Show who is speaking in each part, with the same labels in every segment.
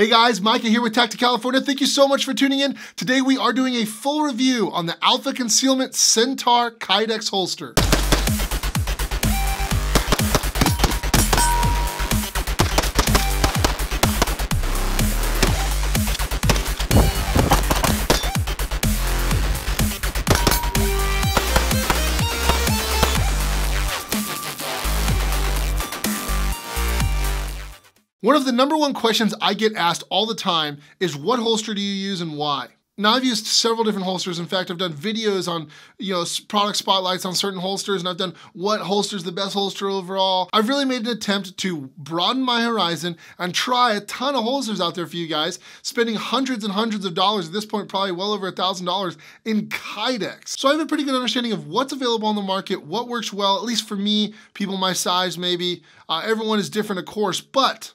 Speaker 1: Hey guys, Micah here with TactiCalifornia. Thank you so much for tuning in. Today we are doing a full review on the Alpha Concealment Centaur Kydex holster. One of the number one questions I get asked all the time is what holster do you use and why? Now I've used several different holsters. In fact, I've done videos on, you know, product spotlights on certain holsters and I've done what holster is the best holster overall. I've really made an attempt to broaden my horizon and try a ton of holsters out there for you guys, spending hundreds and hundreds of dollars, at this point probably well over a thousand dollars in Kydex. So I have a pretty good understanding of what's available on the market, what works well, at least for me, people my size maybe. Uh, everyone is different of course, but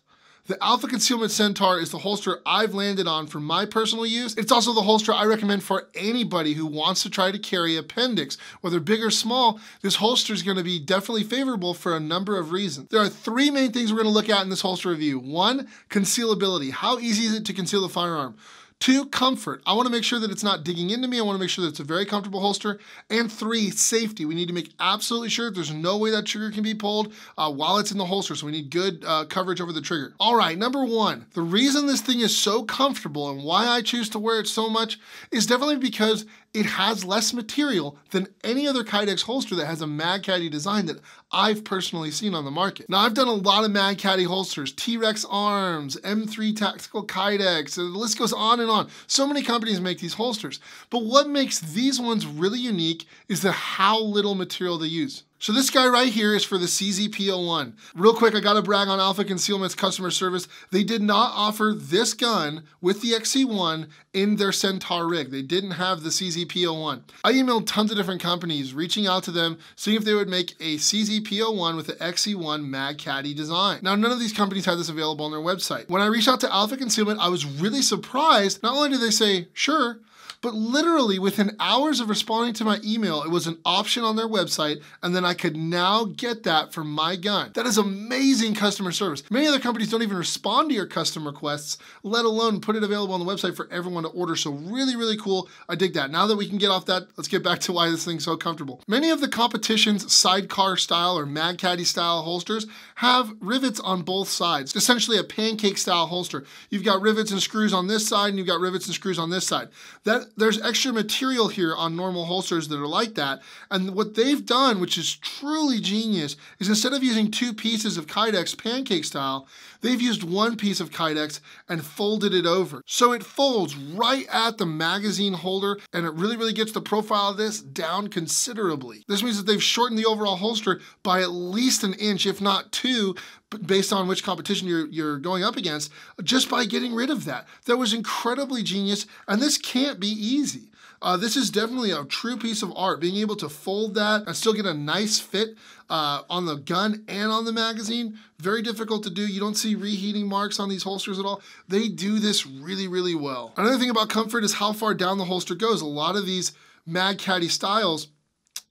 Speaker 1: the Alpha Concealment Centaur is the holster I've landed on for my personal use. It's also the holster I recommend for anybody who wants to try to carry appendix. Whether big or small, this holster is gonna be definitely favorable for a number of reasons. There are three main things we're gonna look at in this holster review. One, concealability. How easy is it to conceal the firearm? Two, comfort. I wanna make sure that it's not digging into me. I wanna make sure that it's a very comfortable holster. And three, safety. We need to make absolutely sure there's no way that trigger can be pulled uh, while it's in the holster. So we need good uh, coverage over the trigger. All right, number one, the reason this thing is so comfortable and why I choose to wear it so much is definitely because it has less material than any other Kydex holster that has a Mad Caddy design that I've personally seen on the market. Now I've done a lot of Mad Caddy holsters, T-Rex Arms, M3 Tactical Kydex, the list goes on and on. So many companies make these holsters. But what makes these ones really unique is the how little material they use. So this guy right here is for the CZ P-01. Real quick, I gotta brag on Alpha Concealment's customer service. They did not offer this gun with the XC1 in their Centaur rig. They didn't have the CZ P-01. I emailed tons of different companies, reaching out to them, seeing if they would make a CZ P-01 with the XC1 Mad Caddy design. Now, none of these companies had this available on their website. When I reached out to Alpha Concealment, I was really surprised. Not only did they say, sure, but literally within hours of responding to my email, it was an option on their website, and then I could now get that for my gun. That is amazing customer service. Many other companies don't even respond to your custom requests, let alone put it available on the website for everyone to order. So really, really cool. I dig that. Now that we can get off that, let's get back to why this thing's so comfortable. Many of the competition's sidecar style or Mad Caddy style holsters have rivets on both sides, essentially a pancake style holster. You've got rivets and screws on this side, and you've got rivets and screws on this side. That there's extra material here on normal holsters that are like that. And what they've done, which is truly genius, is instead of using two pieces of Kydex pancake style, they've used one piece of Kydex and folded it over. So it folds right at the magazine holder and it really, really gets the profile of this down considerably. This means that they've shortened the overall holster by at least an inch, if not two, based on which competition you're, you're going up against, just by getting rid of that. That was incredibly genius, and this can't be easy. Uh, this is definitely a true piece of art. Being able to fold that and still get a nice fit uh, on the gun and on the magazine, very difficult to do. You don't see reheating marks on these holsters at all. They do this really, really well. Another thing about comfort is how far down the holster goes. A lot of these Mad Caddy styles,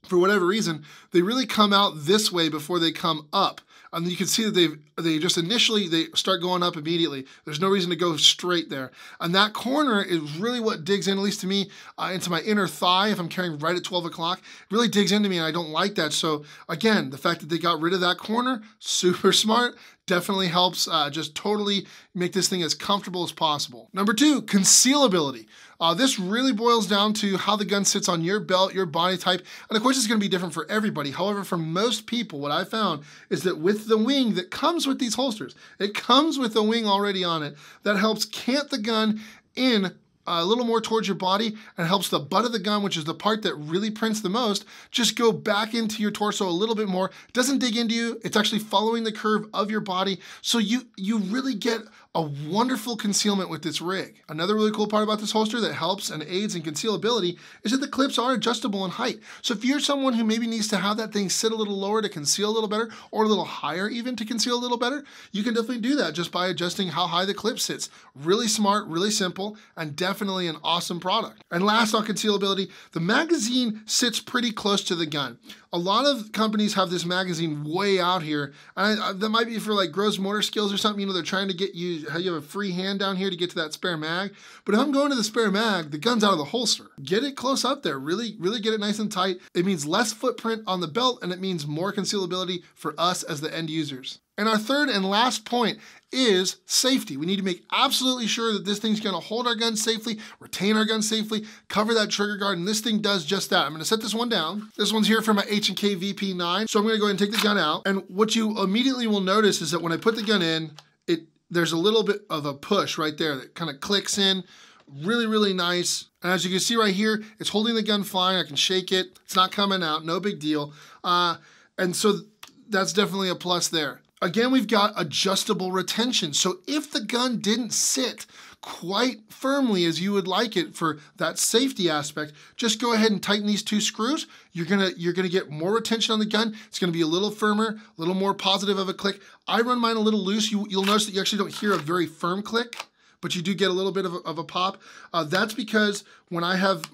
Speaker 1: for whatever reason, they really come out this way before they come up and you can see that they they just initially they start going up immediately. There's no reason to go straight there, and that corner is really what digs in, at least to me, uh, into my inner thigh. If I'm carrying right at 12 o'clock, really digs into me, and I don't like that. So again, the fact that they got rid of that corner, super smart definitely helps uh, just totally make this thing as comfortable as possible. Number two, concealability. Uh, this really boils down to how the gun sits on your belt, your body type, and of course it's gonna be different for everybody. However, for most people, what I found is that with the wing that comes with these holsters, it comes with a wing already on it that helps cant the gun in a little more towards your body and helps the butt of the gun, which is the part that really prints the most, just go back into your torso a little bit more. It doesn't dig into you. It's actually following the curve of your body. So you, you really get a wonderful concealment with this rig. Another really cool part about this holster that helps and aids in concealability is that the clips are adjustable in height. So if you're someone who maybe needs to have that thing sit a little lower to conceal a little better, or a little higher even to conceal a little better, you can definitely do that just by adjusting how high the clip sits. Really smart, really simple, and definitely an awesome product. And last on concealability, the magazine sits pretty close to the gun. A lot of companies have this magazine way out here, and I, I, that might be for like gross motor skills or something. You know, they're trying to get you, you have a free hand down here to get to that spare mag. But if I'm going to the spare mag, the gun's out of the holster. Get it close up there. Really, really get it nice and tight. It means less footprint on the belt, and it means more concealability for us as the end users. And our third and last point is safety. We need to make absolutely sure that this thing's gonna hold our gun safely, retain our gun safely, cover that trigger guard, and this thing does just that. I'm gonna set this one down. This one's here for my H&K VP9. So I'm gonna go ahead and take the gun out. And what you immediately will notice is that when I put the gun in, it there's a little bit of a push right there that kind of clicks in. Really, really nice. And as you can see right here, it's holding the gun fine. I can shake it. It's not coming out, no big deal. Uh, and so that's definitely a plus there. Again, we've got adjustable retention. So if the gun didn't sit quite firmly as you would like it for that safety aspect, just go ahead and tighten these two screws. You're gonna, you're gonna get more retention on the gun. It's gonna be a little firmer, a little more positive of a click. I run mine a little loose. You, you'll notice that you actually don't hear a very firm click but you do get a little bit of a, of a pop. Uh, that's because when I have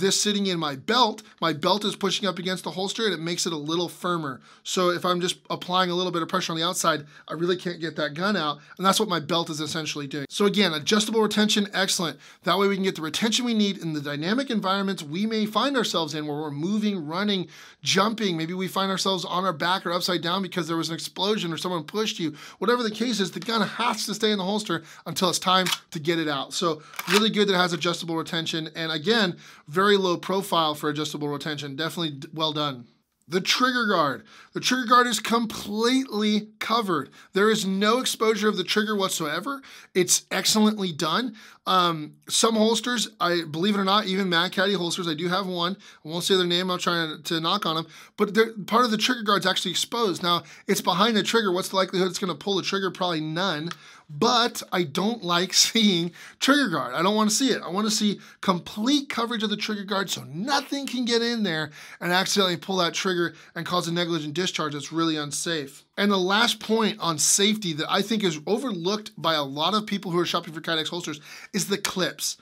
Speaker 1: this sitting in my belt, my belt is pushing up against the holster and it makes it a little firmer. So if I'm just applying a little bit of pressure on the outside, I really can't get that gun out. And that's what my belt is essentially doing. So again, adjustable retention, excellent. That way we can get the retention we need in the dynamic environments we may find ourselves in where we're moving, running, jumping. Maybe we find ourselves on our back or upside down because there was an explosion or someone pushed you. Whatever the case is, the gun has to stay in the holster until it's time to get it out. So really good that it has adjustable retention. And again, very low profile for adjustable retention. Definitely well done. The trigger guard. The trigger guard is completely covered. There is no exposure of the trigger whatsoever. It's excellently done. Um, some holsters, I believe it or not, even Mad Caddy holsters, I do have one. I won't say their name, I'm trying to, to knock on them, but part of the trigger guard's actually exposed. Now, it's behind the trigger. What's the likelihood it's gonna pull the trigger? Probably none but I don't like seeing trigger guard. I don't want to see it. I want to see complete coverage of the trigger guard so nothing can get in there and accidentally pull that trigger and cause a negligent discharge that's really unsafe. And the last point on safety that I think is overlooked by a lot of people who are shopping for Kydex holsters is the clips.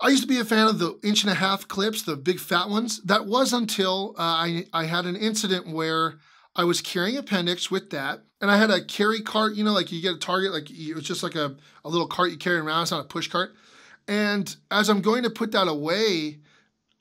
Speaker 1: I used to be a fan of the inch and a half clips, the big fat ones. That was until uh, I, I had an incident where I was carrying appendix with that, and I had a carry cart, you know, like you get a target, like it was just like a, a little cart you carry around, it's not a push cart. And as I'm going to put that away,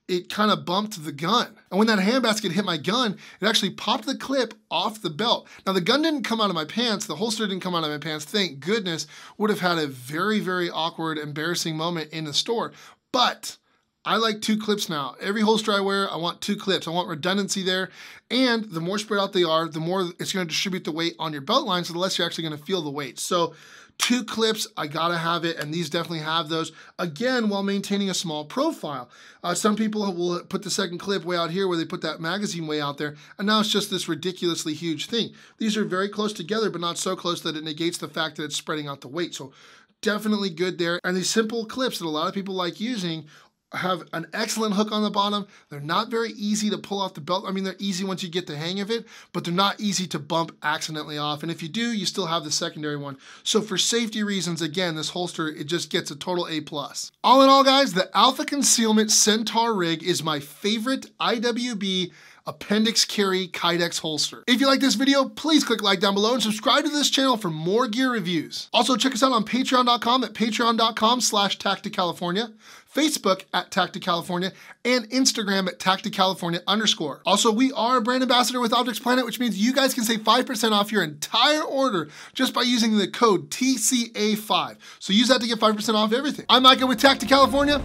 Speaker 1: it kind of bumped the gun. And when that handbasket hit my gun, it actually popped the clip off the belt. Now the gun didn't come out of my pants, the holster didn't come out of my pants, thank goodness, would have had a very, very awkward, embarrassing moment in the store. But I like two clips now. Every holster I wear, I want two clips. I want redundancy there. And the more spread out they are, the more it's gonna distribute the weight on your belt line, so the less you're actually gonna feel the weight. So two clips, I gotta have it, and these definitely have those. Again, while maintaining a small profile. Uh, some people will put the second clip way out here where they put that magazine way out there, and now it's just this ridiculously huge thing. These are very close together, but not so close that it negates the fact that it's spreading out the weight. So definitely good there. And these simple clips that a lot of people like using have an excellent hook on the bottom. They're not very easy to pull off the belt. I mean, they're easy once you get the hang of it, but they're not easy to bump accidentally off. And if you do, you still have the secondary one. So for safety reasons, again, this holster, it just gets a total A+. plus. All in all, guys, the Alpha Concealment Centaur rig is my favorite IWB appendix carry Kydex holster. If you like this video, please click like down below and subscribe to this channel for more gear reviews. Also check us out on patreon.com at patreon.com slash tacticalifornia, Facebook at tacticalifornia, and Instagram at tacticalifornia underscore. Also, we are a brand ambassador with Optics Planet, which means you guys can save 5% off your entire order just by using the code TCA5. So use that to get 5% off everything. I'm Micah with Tacticalifornia.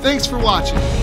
Speaker 1: Thanks for watching.